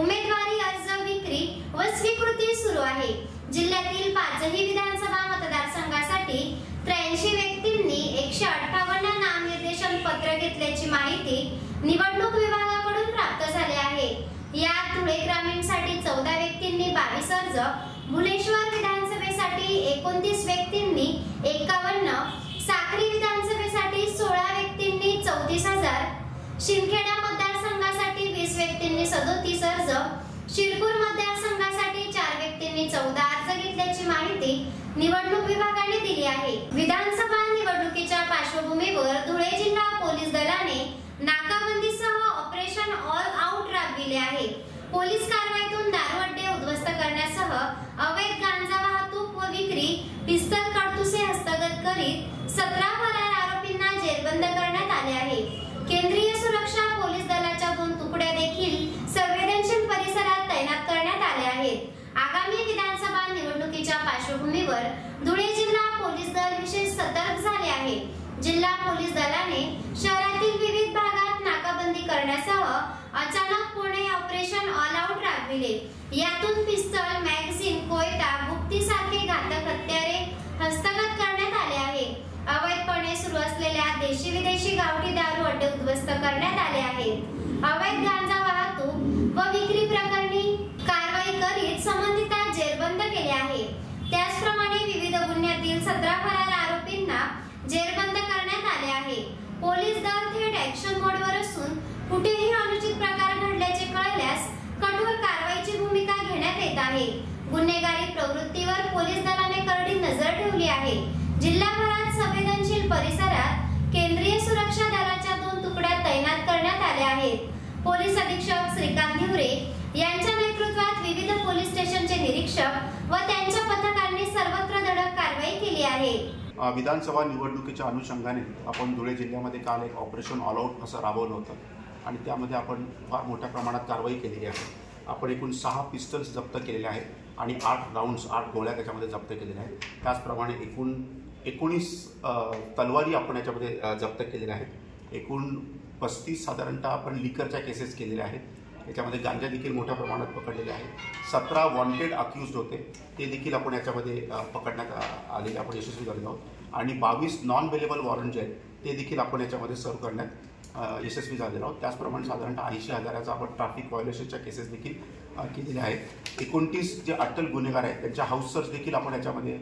उमेदवारी अर्ज विक्री व स्वीकृती सुरू आहे. जिल्ह्यातील पाचही विधानसभा मतदारसंघासाठी त्र्याऐंशी व्यक्तींनी एकशे अठ्ठावन्न नामनिर्देशन पत्र घेतल्याची माहिती निवडणूक विभागाकडून प्राप्त झाली आहे. या धुळे ग्रामीणसाठी चौदा व्यक्तींनी बावीस अर्ज भुलेश्वर विधानसभेसाठी एकोणतीस व्यक्तींनी एकावन्न साक्री विधानसभेसाठी सोळा व्यक्तींनी चौतीस हजार शिंदखेडा मतदारसंघासाठी व्यक्तींनी सदोतीस अर्ज. शिरपूर मतदारसंघासाठी चार व्यक्तींनी चौदा अर्ज घेतल्याची माहिती निवडणूक विभागाने दिली आहे. विधानसभा निवडणुकीच्या पार्श्वभूमीवर धुळे जिल्हा पोलीस दलाने नाकाबंदीसह ऑपरेशन ऑल आउट राबविले आहे. पोलीस कारवाईतून दारू अड्डे उद्ध्वस्त करण्यासह अवैध गांजा वाहतूक व विक्री पिस्तल काडतुसे हस्तगत करीत सतरा फरार आरोपींना जेरबंद करण्यात आले आहे. केंद्रीय सुरक्षा पोलीस दलाच्या दोन तुकड्या देखील संवेदनशील परिसरात तैनात करण्यात आल्या आहेत. आगामी विधानसभा निवडणुकीच्या पार्श्वभूमीवर धुळे जिल्हा पोलीस दल विशेष सतर्क झाले आहे. जिल्हा पोलीस दलाने शहरातील विविध भागात नाकाबंदी करण्यासह अचानकपणे ऑपरेशन ऑल आउट राबविले. यातून पिस्तल मॅगझिन कोयता गुप्ती सारखे घातक हत्यारे हस्तगत करण्यात आले आहे. अवैधपणे सुरू असलेल्या देशी विदेशी गावठी दारू अटे उद्ध्वस्त करण्यात आले आहेत. अवैध गांजा वाहतूक व विक्री प्रकरणी कारवाई करीत संबंधितांना जेरबंद केले आहे. त्याचप्रमाणे विविध गुन्ह्यातील सतरा फरार आरोपींना जेरबंद करण्यात आले आहे. पोलीस दल थेट ऍक्शन मोडवर असून कुठेही अनुचित प्रकार घडल्याचे कळल्यास कठोर कारवाईची भूमिका घेण्यात येत आहे. गुन्हेगारी प्रवृत्तीवर पोलीस दलाने करडी नजर ठेवली आहे. जिल्हाभरात संवेदनशील परिसरात केंद्रीय सुरक्षा दलाच्या दोन तुकड्या तैनात करण्यात आल्या आहेत. पोलीस अधीक्षक श्रीकांत हिवरे यांच्या नेतृत्वात विविध पोलीस स्टेशनचे निरीक्षक व त्यांच्या पथकांनी सर्वत्र धडक कारवाई केली आहे. विधानसभा निवडणुकीच्या अनुषंगाने आपण धुळे जिल्ह्यामध्ये काल एक ऑपरेशन ऑल आऊट असं राबवलं होतं. आणि त्यामध्ये आपण फार मोठ्या प्रमाणात कारवाई केलेली आहे. आपण एकूण सहा पिस्टल्स जप्त केलेले आहेत आणि आठ राऊंड्स आठ गोळ्या त्याच्यामध्ये जप्त केलेल्या आहेत. त्याचप्रमाणे एकूण एकोणीस तलवारी आपण याच्यामध्ये जप्त केलेल्या आहेत. एकूण पस्तीस साधारणतः आपण लिकरच्या केसेस केलेल्या आहेत. याच्यामध्ये गांजा देखील मोठ्या प्रमाणात पकडलेले आहेत. सतरा वॉन्टेड अक्युज्ड होते. ते देखील आपण याच्यामध्ये पकडण्यात आलेले आपण यशस्वी करत आहोत. आणि बावीस नॉन वेलेबल वॉरंट जे आहेत ते देखील आपण याच्यामध्ये सर्व करण्यात यशस्वी झालेलो आहोत. त्याचप्रमाणे साधारणतः ऐंशी हजाराचा आपण ट्रॅफिक व्हायोलेशनच्या केसेस देखील केलेल्या आहेत. एकोणतीस जे अटल गुन्हेगार आहेत त्यांच्या हाऊस सर्च देखील आपण याच्यामध्ये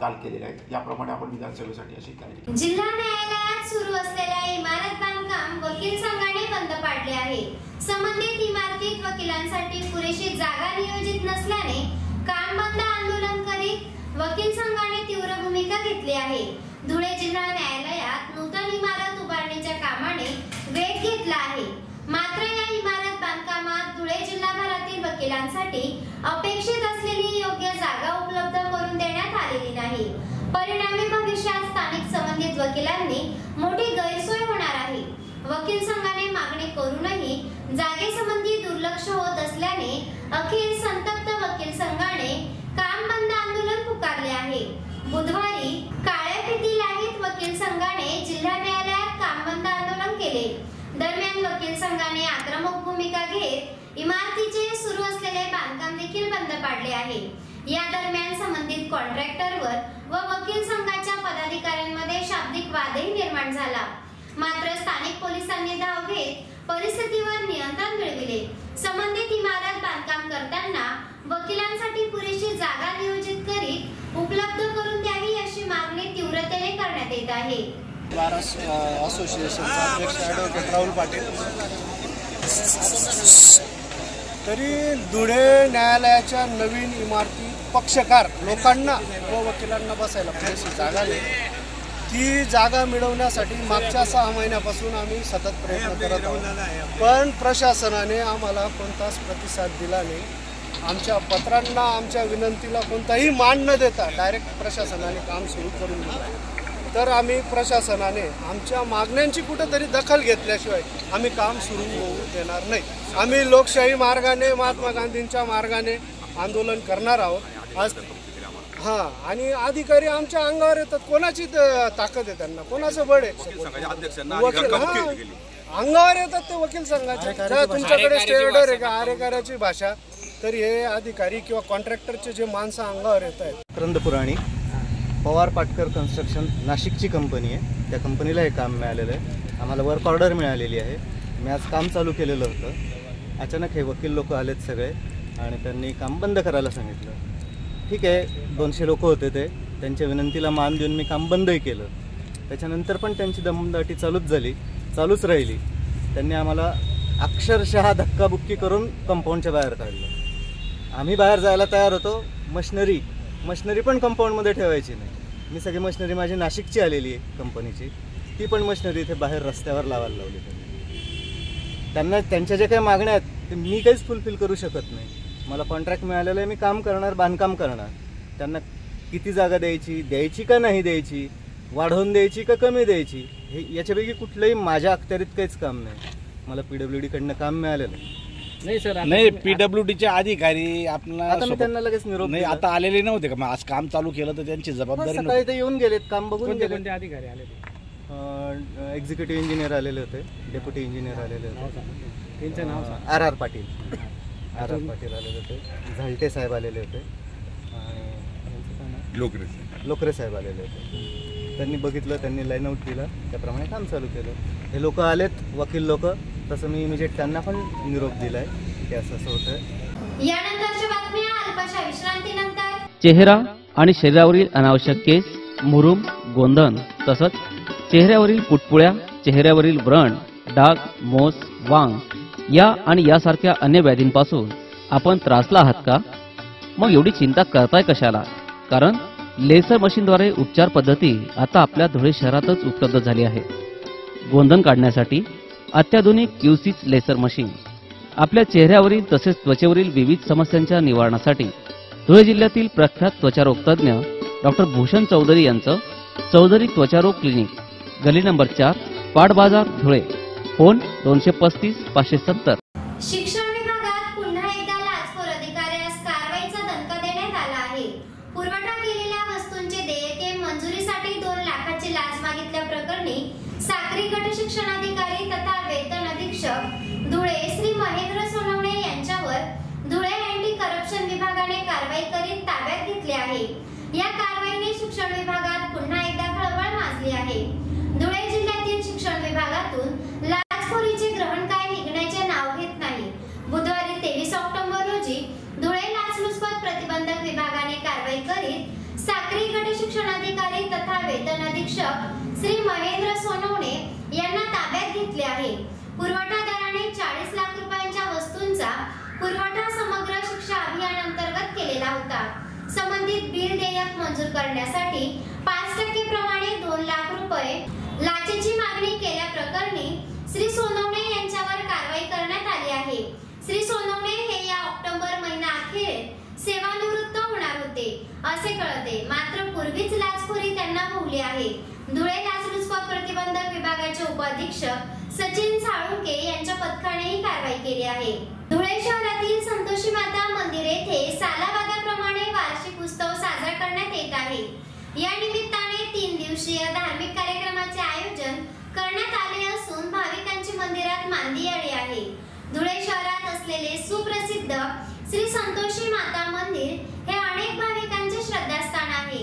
काल केलेले आहेत. याप्रमाणे आपण विधानसभेसाठी अशी तयारी जिल्हा न्यायालयात सुरू असलेल्या इमारत बांधकाम वकील संघाने बंद पाडले आहे. संबंधित इमारतीत वकिलांसाठी पुरेशी जागा नियोजित नसल्याने काम बंद आंदोलन करीत वकील संघाने तीव्र भूमिका घेतली आहे. धुळे जिल्हा न्यायालयात नूतन इमारत उभारणीच्या कामाने वेग घेतला आहे. मात्र या इमारत बांधकामात धुळे जिल्हाभरातील वकिलांसाठी अपेक्षित असलेली योग्य जागा उपलब्ध करून देण्यात आलेली नाही. परिणामी भविष्यात स्थानिक संबंधित वकिलांनी मोठी गैरसोय होणार आहे. वकील संघाने मागणी करूनही जागेसंबंधी दुर्लक्ष होत असल्याने अखेर संतप्त वकील संघाने काम बंद आंदोलन पुकारले आहे. बुधवारी काळ्या फिती वकील संघाने जिल्हा न्यायालयात काम बंद आंदोलन केले. दरम्यान वकील संघाने आक्रमक भूमिका घेत इमारतीचे सुरू असलेले बांधकाम देखील बंद पाडले आहे. या दरम्यान संबंधित कॉन्ट्रॅक्टरवर व वकील संघाच्या पदाधिकाऱ्यांमध्ये शाब्दिक वादही निर्माण झाला. मात्र स्थानिक पोलिसांनी धाव घेत परिस्थितीवर नियंत्रण मिळविले. संबंधित इमारत बांधकाम करताना वकिलांसाठी पुरेशी जागा नियोजित करीत उपलब्ध करून द्यावी अशी मागणी तीव्रतेने करण्यात येत आहे. बार असोसिएशनचा अध्यक्ष ॲडव्होकेट राहुल पाटील. तरी धुळे न्यायालयाच्या नवीन इमारती पक्षकार लोकांना व वकिलांना बसायला पुरेशी जागा नाही. ही जागा मिळवण्यासाठी मागच्या सहा महिन्यापासून आम्ही सतत प्रयत्न करत आहोत. पण प्रशासनाने आम्हाला कोणताच प्रतिसाद दिला नाही. आमच्या पत्रांना आमच्या विनंतीला कोणताही मान न देता डायरेक्ट प्रशासनाने काम सुरू करून दिलं तर आम्ही प्रशासनाने आमच्या मागण्यांची कुठेतरी दखल घेतल्याशिवाय आम्ही काम सुरू होऊ देणार नाही. आम्ही लोकशाही मार्गाने महात्मा गांधींच्या मार्गाने आंदोलन करणार आहोत. आज हां आणि अधिकारी आमच्या अंगावर येतात. कोणाची त- ताकद आहे त्यांना? कोणाचं बळ आहे? वकील हां. अंगावर येतात ते वकील संघाचे. जर तुमच्याकडे स्टेअर्डर आहे का आरेकऱ्याची भाषा तर हे अधिकारी किंवा कॉन्ट्रॅक्टरचे जे माणसं अंगावर येत आहेत. रंदपुराणी पवार पाटकर कन्स्ट्रक्शन नाशिकची कंपनी आहे. त्या कंपनीला हे काम मिळालेलं आहे. आम्हाला वर्क ऑर्डर मिळालेली आहे. मी आज काम चालू केलेलं होतं. अचानक हे वकील लोक आलेत सगळे आणि त्यांनी काम बंद करायला सांगितलं. ठीक आहे दोनशे लोक होते ते. त्यांच्या विनंतीला मान देऊन मी काम बंदही केलं. त्याच्यानंतर पण त्यांची दमदाटी चालूच झाली चालूच राहिली. त्यांनी आम्हाला अक्षरशः धक्काबुक्की करून कंपाऊंडच्या बाहेर काढलं. आम्ही बाहेर जायला तयार होतो. मशिनरी मशिनरी पण कंपाऊंडमध्ये ठेवायची नाही. मी सगळी मशिनरी माझी नाशिकची आलेली आहे कंपनीची ती पण मशिनरी इथे बाहेर रस्त्यावर लावायला लावली त्यांनी. त्यांना त्यांच्या ज्या काही मागण्या आहेत ते मी काहीच फुलफिल करू शकत नाही. मला कॉन्ट्रॅक्ट मिळालेलं आहे मी काम करणार बांधकाम करणार. त्यांना किती जागा द्यायची द्यायची का नाही द्यायची वाढवून द्यायची का कमी द्यायची हे याच्यापैकी कुठलंही माझ्या अखत्यारीत काहीच काम नाही. मला पी डब्ल्यू डीकडनं काम मिळालेलं आहे. नाही सर नाही पीडब्ल्यू डीचे अधिकारी आता मी त्यांना लगेच निरोप नाही दिला. आता आलेले नव्हते का? मग आज काम चालू केलं तर त्यांची मग जबाबदारी सकाळी नव्हती. ते येऊन गेलेत काम बघून कोणते गेले कोणते अधिकारी आले ते? एक्झिक्युटिव्ह इंजिनियर आलेले होते डेप्युटी इंजिनियर आलेले नाव होते सांगा. त्यांचं नाव सांगा. R R Patil. R R Patil आलेले होते. झालटे साहेब आलेले होते. आणि यांचं काय नाव? लोकरे साहेब. आलेले होते. त्यांनी बघितलं त्यांनी लाईन आऊट दिला त्याप्रमाणे काम चालू केलं. हे लोक आलेत वकील लोक. तसं मी इमिजिएट त्यांना पण निरोप दिलाय की असं असं होतं यानंतरच्या बातम्या अल्पशा विश्रांतीनंतर. चेहरा आणि शरीरावरील अनावश्यक केस मुरूम गोंधन तसंच चेहऱ्यावरील पुटपुळ्या चेहऱ्यावरील व्रण डाग मोस वांग या आणि यासारख्या अन्य व्याधींपासून आपण त्रासला आहात का? मग एवढी चिंता करताय कशाला? कारण लेसर मशीनद्वारे उपचार पद्धती आता आपल्या धुळे शहरातच उपलब्ध झाली आहे. गोंधन काढण्यासाठी अत्याधुनिक क्यूसीच लेसर मशीन. आपल्या चेहऱ्यावरील तसेच त्वचेवरील विविध समस्यांच्या निवारणासाठी धुळे जिल्ह्यातील प्रख्यात त्वचारोग तज्ज्ञ डॉक्टर भूषण चौधरी यांचं चौधरी त्वचारोग क्लिनिक गली नंबर चार पाट बाजार धुळे. फोन दोनशे पस्तीस पाचशे सत्तर. शिक्षण विभागात पुन्हा एकदा लाचखोर अधिकाऱ्यास कारवाईचा दणका देण्यात आला आहे पुरवठा केलेल्या वस्तूंचे देयके मंजुरीसाठी दोन लाखाची लाच मागितल्या प्रकरणी साक्री गट शिक्षणाधिकारी तथा वेतन अधीक्षक धुळे श्री महेंद्र सोनवणे यांच्यावर धुळे अँटी करप्शन विभागाने कारवाई करीत ताब्यात घेतले आहे या कारवाईने शिक्षण विभागात पुन्हा एकदा खळबळ माजली आहे धुळे जिल्ह्यातील शिक्षण विभागातून लाचखोरीचे ग्रहण काय निघण्याचे नाव घेत नाही बुधवारी तेवीस ऑक्टोबर रोजी धुळे लाचलुचपत प्रतिबंधक विभागाने कारवाई करीत साक्री गट शिक्षणाधिकारी तथा वेतन अधीक्षक श्री महेंद्र सोनवणे यांना ताब्यात घेतले आहे. पुरवठादाराने चाळीस लाख रुपयांच्या वस्तूंचा पुरवठा समग्र शिक्षा अभियान अंतर्गत केलेला होता. संबंधित बिल देयक मंजूर करण्यासाठी पाच टक्के प्रमाणे दोन लाख रुपये लाचेची मागणी केल्या प्रकरणी श्री सोनवणे यांच्यावर कारवाई करण्यात आली आहे. श्री सोनवणे हे या ऑक्टोबर महिना अखेर सेवानिवृत्त होणार होते. असे कळते. मात्र पूर्वीच लाचखोरी त्यांना भोवली आहे. धुळे लाचलुचपत प्रतिबंधक विभागाचे उपाधीक्षक सचिन साळुंके यांच्या पथकाने ही कारवाई केली आहे. धुळे शहरातील संतोषी माता मंदिर येथे सालाबादाप्रमाणे वार्षिक उत्सव साजरा करण्यात येत आहे. या निमित्ताने तीन दिवसीय धार्मिक कार्यक्रमाचे आयोजन करण्यात आले असून भाविकांची मंदिरात मांदी आली आहे. धुळे शहरात असलेले सुप्र श्री संतोषी माता मंदिर हे अनेक भाविकांचे श्रद्धास्थान आहे.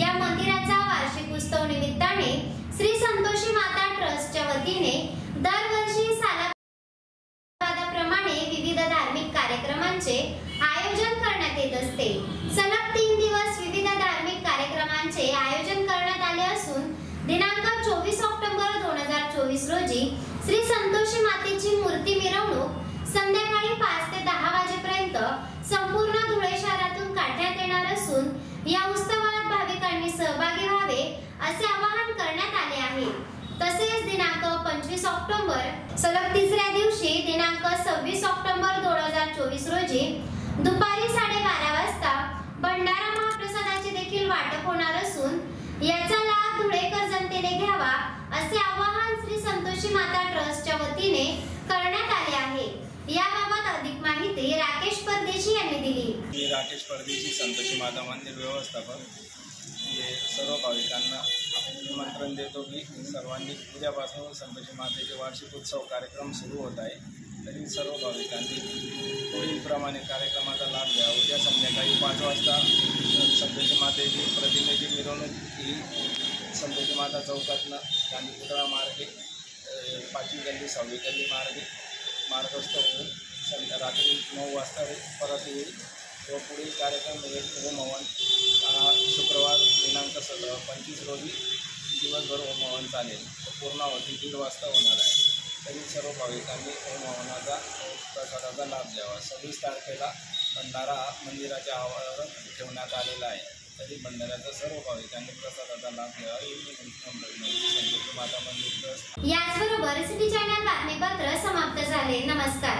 या मंदिराचा वार्षिक उत्सव निमित्ताने श्री संतोषी माता ट्रस्टच्या वतीने दरवर्षी सालाप्रमाणे विविध धार्मिक कार्यक्रमांचे आयोजन करण्यात येत असते. सलग तीन दिवस विविध धार्मिक कार्यक्रमांचे आयोजन करण्यात आले असून दिनांक चोवीस ऑक्टोबर दोन हजार चोवीस रोजी श्री संतोषी मातेची मूर्ती मिरवणूक संध्याकाळी पाच ते दहा वाजेपर्यंत संपूर्ण धुळे शहरातून काढण्यात येणार असून या उत्सवात भाविकांनी सहभागी व्हावे असे आवाहन करण्यात आले आहे. तसेच दिनांक पंचवीस ऑक्टोबर सलग तिसऱ्या दिवशी दिनांक सव्वीस ऑक्टोबर दोन हजार चोवीस रोजी दुपारी साडेबारा वाजता भंडारा महाप्रसादाचे देखील वाटप होणार असून याचा लाभ धुळेकर जनतेने घ्यावा असे आवाहन श्री संतोषी माता ट्रस्टच्या वतीने करण्यात आले आहे. याबाबत अधिक माहिती राकेश परदेशी यांनी दिली. मी राकेश परदेशी संतोषी माता मंदिर व्यवस्थापक. हे सर्व भाविकांना निमंत्रण देतो की सर्वांनी उद्यापासून संतोषी मातेचे वार्षिक उत्सव कार्यक्रम सुरू होत आहे. तरी सर्व भाविकांनी पुढीलप्रमाणे कार्यक्रमाचा लाभ घ्या. उद्या संध्याकाळी पाच वाजता संतोषी मातेची प्रतिनिधी मिरवणूक ही संतोषी माता चौकातनं गांधी पुतळा मार्गे पाचवी गल्ली सहावी गल्ली मार्गे मार्गस्थ होऊन संध्या रात्री नऊ वाजता परत येईल. व पुढील कार्यक्रम एक होम हवन. शुक्रवार दिनांक स पंचवीस रोजी दिवसभर होम हवन चालेल. पूर्ण पूर्णावधी दीड वाजता होणार आहे. तरी सर्व भाविकांनी होम हवनाचा प्रसादाचा लाभ द्यावा सव्वीस तारखेला भंडारा हा मंदिराच्या आवारावर ठेवण्यात आलेला आहे. तरी भंडाऱ्याचा सर्व भाविकांनी प्रसादाचा लाभ घ्यावा ही माता मंदिर याचबरोबर सिटी चॅनल बातमीपत्र समाप्त झाले. नमस्कार.